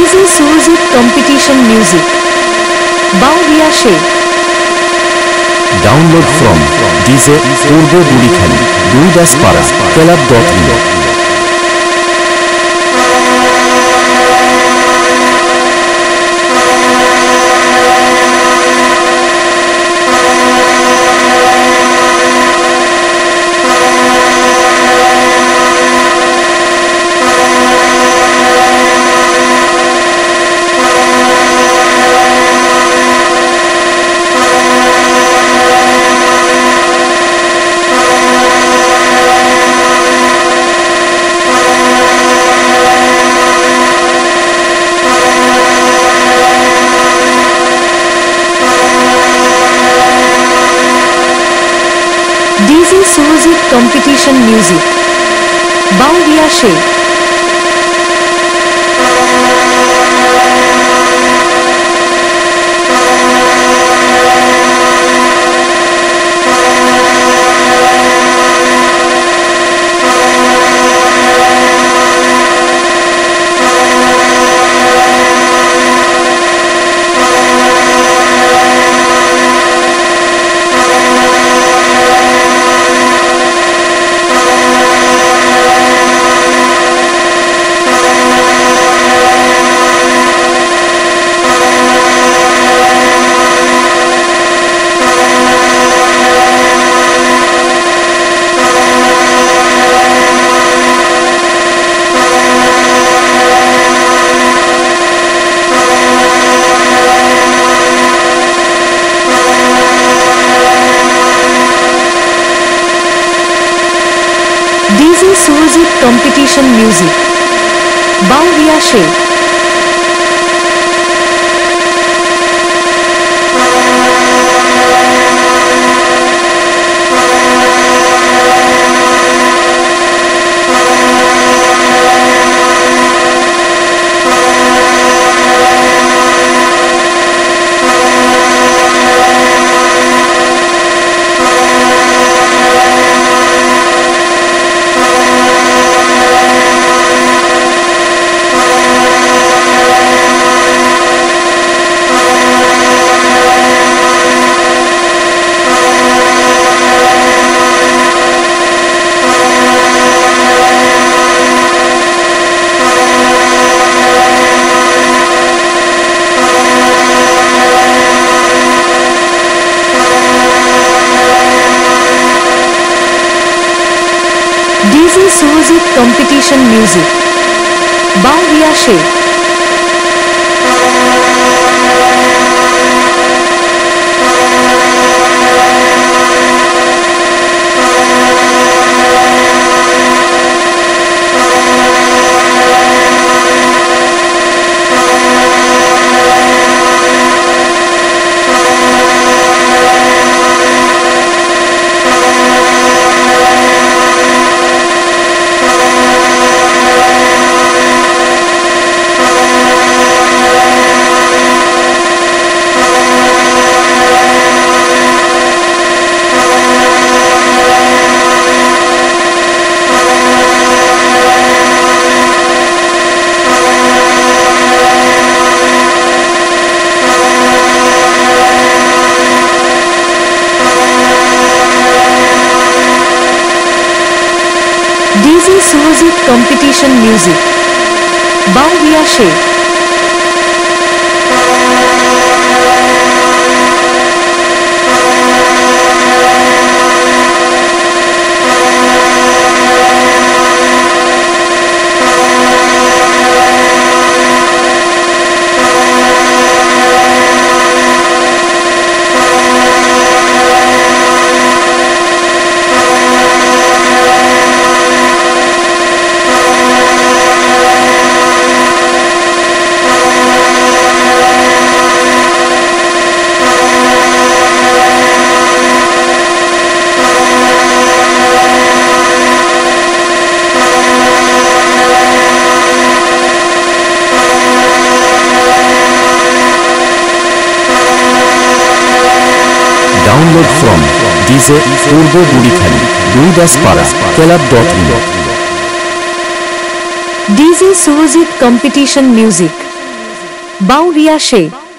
Suzy Suzy Competition Music Baudia Sheikh download from DJ Purba Burikhali दुई दस पारा club dot in DC Suzy Competition Music. Bound Via Shape Surajit competition music Bauria Sheikh. competition music by Riya Sheikh. DJ Surajit competition music Bauria Sheikh from DJ Turbo Burikhan, Duidaspara, Club.in. DJ Surojit Competition Music. Bauria Shea.